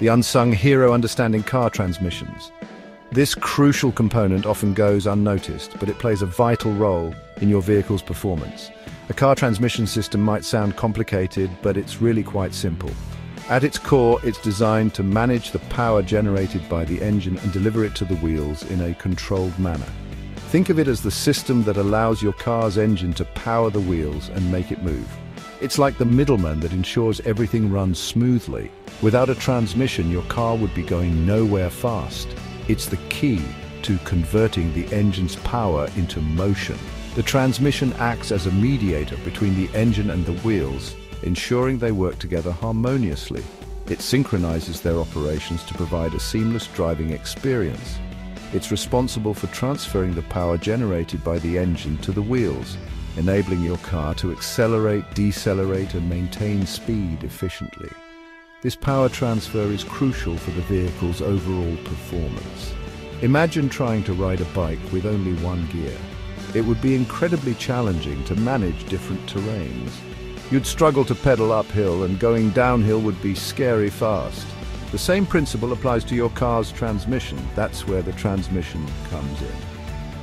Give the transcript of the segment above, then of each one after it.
the unsung hero understanding car transmissions. This crucial component often goes unnoticed, but it plays a vital role in your vehicle's performance. A car transmission system might sound complicated, but it's really quite simple. At its core, it's designed to manage the power generated by the engine and deliver it to the wheels in a controlled manner. Think of it as the system that allows your car's engine to power the wheels and make it move. It's like the middleman that ensures everything runs smoothly. Without a transmission, your car would be going nowhere fast. It's the key to converting the engine's power into motion. The transmission acts as a mediator between the engine and the wheels, ensuring they work together harmoniously. It synchronizes their operations to provide a seamless driving experience. It's responsible for transferring the power generated by the engine to the wheels, enabling your car to accelerate, decelerate and maintain speed efficiently. This power transfer is crucial for the vehicle's overall performance. Imagine trying to ride a bike with only one gear. It would be incredibly challenging to manage different terrains. You'd struggle to pedal uphill and going downhill would be scary fast. The same principle applies to your car's transmission. That's where the transmission comes in.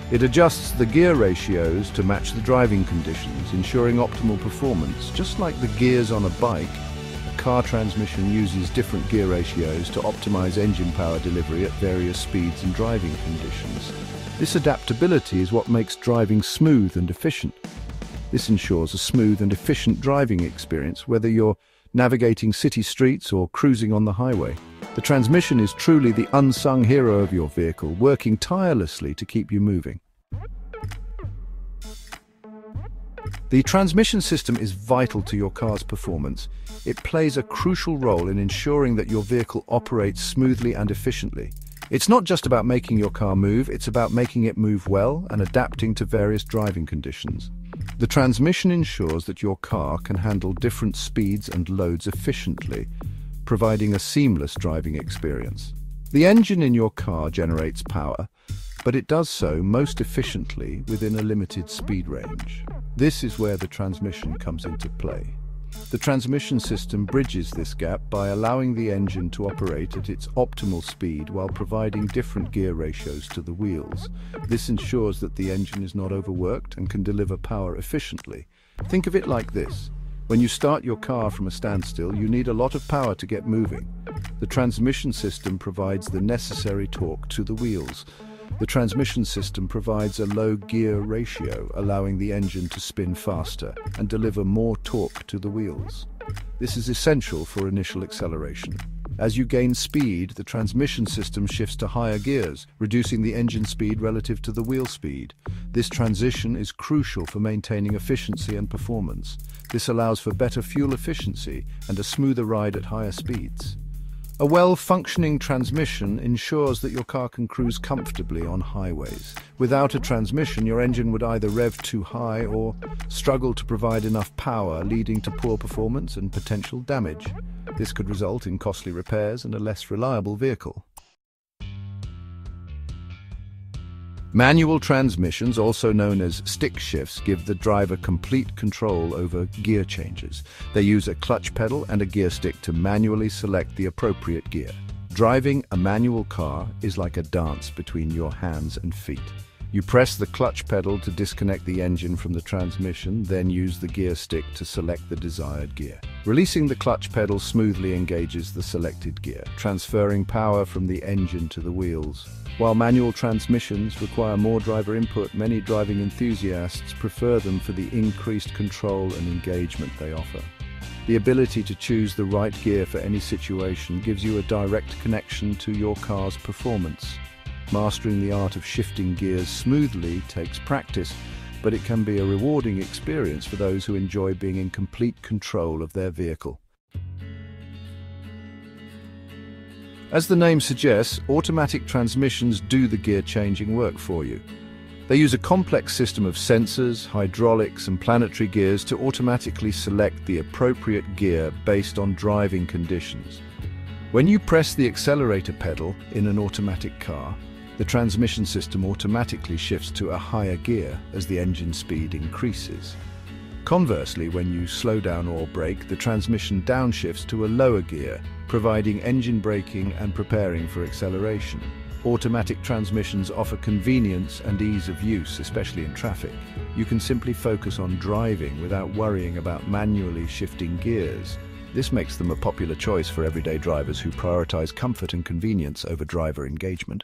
It adjusts the gear ratios to match the driving conditions, ensuring optimal performance. Just like the gears on a bike, a car transmission uses different gear ratios to optimize engine power delivery at various speeds and driving conditions. This adaptability is what makes driving smooth and efficient. This ensures a smooth and efficient driving experience, whether you're navigating city streets or cruising on the highway. The transmission is truly the unsung hero of your vehicle, working tirelessly to keep you moving. The transmission system is vital to your car's performance. It plays a crucial role in ensuring that your vehicle operates smoothly and efficiently. It's not just about making your car move, it's about making it move well and adapting to various driving conditions. The transmission ensures that your car can handle different speeds and loads efficiently, providing a seamless driving experience. The engine in your car generates power, but it does so most efficiently within a limited speed range. This is where the transmission comes into play. The transmission system bridges this gap by allowing the engine to operate at its optimal speed while providing different gear ratios to the wheels. This ensures that the engine is not overworked and can deliver power efficiently. Think of it like this. When you start your car from a standstill, you need a lot of power to get moving. The transmission system provides the necessary torque to the wheels. The transmission system provides a low gear ratio, allowing the engine to spin faster and deliver more torque to the wheels. This is essential for initial acceleration. As you gain speed, the transmission system shifts to higher gears, reducing the engine speed relative to the wheel speed. This transition is crucial for maintaining efficiency and performance. This allows for better fuel efficiency and a smoother ride at higher speeds. A well-functioning transmission ensures that your car can cruise comfortably on highways. Without a transmission, your engine would either rev too high or struggle to provide enough power, leading to poor performance and potential damage. This could result in costly repairs and a less reliable vehicle. Manual transmissions, also known as stick shifts, give the driver complete control over gear changes. They use a clutch pedal and a gear stick to manually select the appropriate gear. Driving a manual car is like a dance between your hands and feet. You press the clutch pedal to disconnect the engine from the transmission, then use the gear stick to select the desired gear. Releasing the clutch pedal smoothly engages the selected gear, transferring power from the engine to the wheels. While manual transmissions require more driver input, many driving enthusiasts prefer them for the increased control and engagement they offer. The ability to choose the right gear for any situation gives you a direct connection to your car's performance. Mastering the art of shifting gears smoothly takes practice, but it can be a rewarding experience for those who enjoy being in complete control of their vehicle. As the name suggests, automatic transmissions do the gear changing work for you. They use a complex system of sensors, hydraulics and planetary gears to automatically select the appropriate gear based on driving conditions. When you press the accelerator pedal in an automatic car, the transmission system automatically shifts to a higher gear as the engine speed increases. Conversely, when you slow down or brake, the transmission downshifts to a lower gear, providing engine braking and preparing for acceleration. Automatic transmissions offer convenience and ease of use, especially in traffic. You can simply focus on driving without worrying about manually shifting gears. This makes them a popular choice for everyday drivers who prioritize comfort and convenience over driver engagement.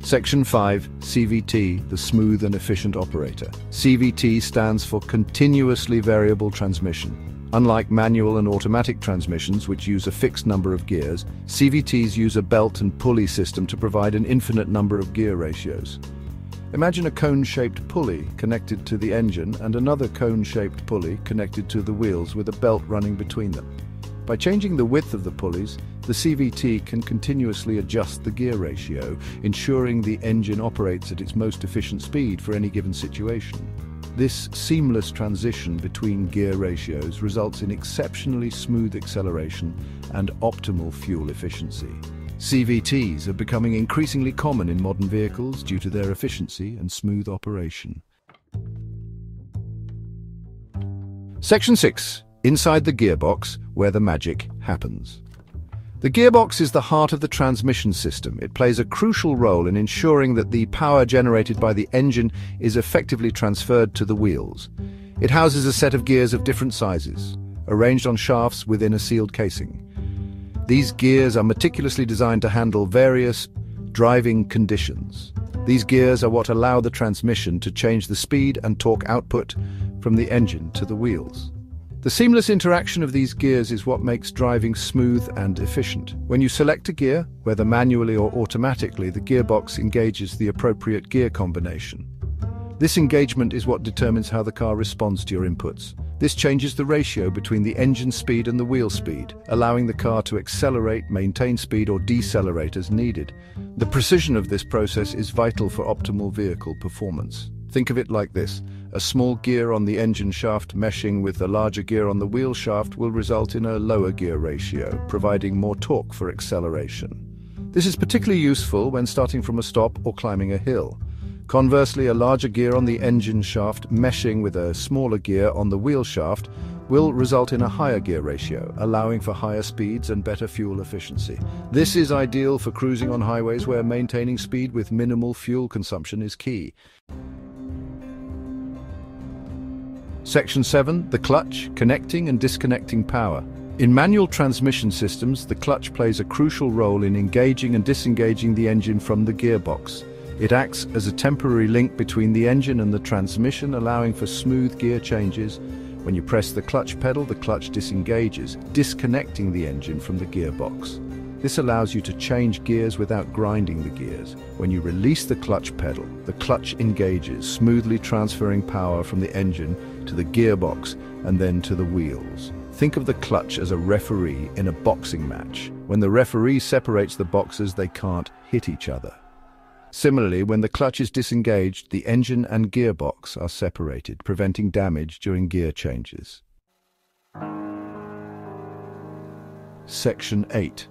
Section 5, CVT, the Smooth and Efficient Operator. CVT stands for Continuously Variable Transmission. Unlike manual and automatic transmissions, which use a fixed number of gears, CVTs use a belt and pulley system to provide an infinite number of gear ratios. Imagine a cone-shaped pulley connected to the engine and another cone-shaped pulley connected to the wheels with a belt running between them. By changing the width of the pulleys, the CVT can continuously adjust the gear ratio, ensuring the engine operates at its most efficient speed for any given situation. This seamless transition between gear ratios results in exceptionally smooth acceleration and optimal fuel efficiency. CVTs are becoming increasingly common in modern vehicles due to their efficiency and smooth operation. Section 6. Inside the gearbox, where the magic happens. The gearbox is the heart of the transmission system. It plays a crucial role in ensuring that the power generated by the engine is effectively transferred to the wheels. It houses a set of gears of different sizes, arranged on shafts within a sealed casing. These gears are meticulously designed to handle various driving conditions. These gears are what allow the transmission to change the speed and torque output from the engine to the wheels. The seamless interaction of these gears is what makes driving smooth and efficient. When you select a gear, whether manually or automatically, the gearbox engages the appropriate gear combination. This engagement is what determines how the car responds to your inputs. This changes the ratio between the engine speed and the wheel speed, allowing the car to accelerate, maintain speed or decelerate as needed. The precision of this process is vital for optimal vehicle performance. Think of it like this. A small gear on the engine shaft meshing with a larger gear on the wheel shaft will result in a lower gear ratio, providing more torque for acceleration. This is particularly useful when starting from a stop or climbing a hill. Conversely, a larger gear on the engine shaft meshing with a smaller gear on the wheel shaft will result in a higher gear ratio, allowing for higher speeds and better fuel efficiency. This is ideal for cruising on highways where maintaining speed with minimal fuel consumption is key. Section 7, the clutch, connecting and disconnecting power. In manual transmission systems, the clutch plays a crucial role in engaging and disengaging the engine from the gearbox. It acts as a temporary link between the engine and the transmission, allowing for smooth gear changes. When you press the clutch pedal, the clutch disengages, disconnecting the engine from the gearbox. This allows you to change gears without grinding the gears. When you release the clutch pedal, the clutch engages, smoothly transferring power from the engine to the gearbox and then to the wheels. Think of the clutch as a referee in a boxing match. When the referee separates the boxers, they can't hit each other. Similarly, when the clutch is disengaged, the engine and gearbox are separated, preventing damage during gear changes. Section 8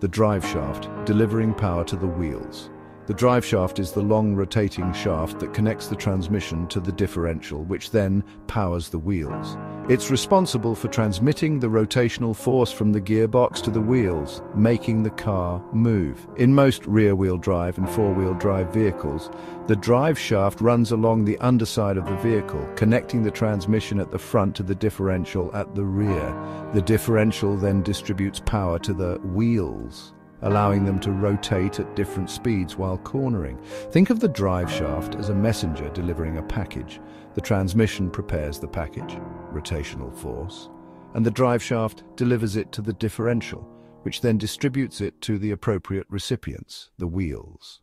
the drive shaft, delivering power to the wheels. The drive shaft is the long rotating shaft that connects the transmission to the differential, which then powers the wheels. It's responsible for transmitting the rotational force from the gearbox to the wheels, making the car move. In most rear-wheel drive and four-wheel drive vehicles, the drive shaft runs along the underside of the vehicle, connecting the transmission at the front to the differential at the rear. The differential then distributes power to the wheels allowing them to rotate at different speeds while cornering. Think of the drive shaft as a messenger delivering a package. The transmission prepares the package, rotational force, and the drive shaft delivers it to the differential, which then distributes it to the appropriate recipients, the wheels.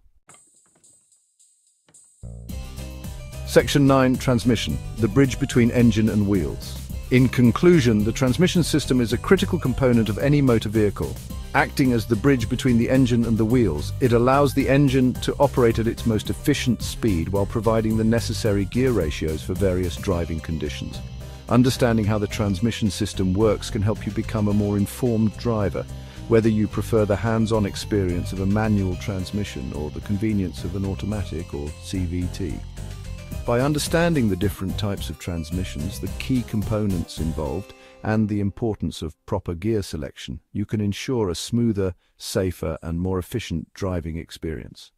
Section 9, Transmission, the bridge between engine and wheels. In conclusion, the transmission system is a critical component of any motor vehicle. Acting as the bridge between the engine and the wheels, it allows the engine to operate at its most efficient speed while providing the necessary gear ratios for various driving conditions. Understanding how the transmission system works can help you become a more informed driver, whether you prefer the hands-on experience of a manual transmission or the convenience of an automatic or CVT. By understanding the different types of transmissions, the key components involved, and the importance of proper gear selection, you can ensure a smoother, safer and more efficient driving experience.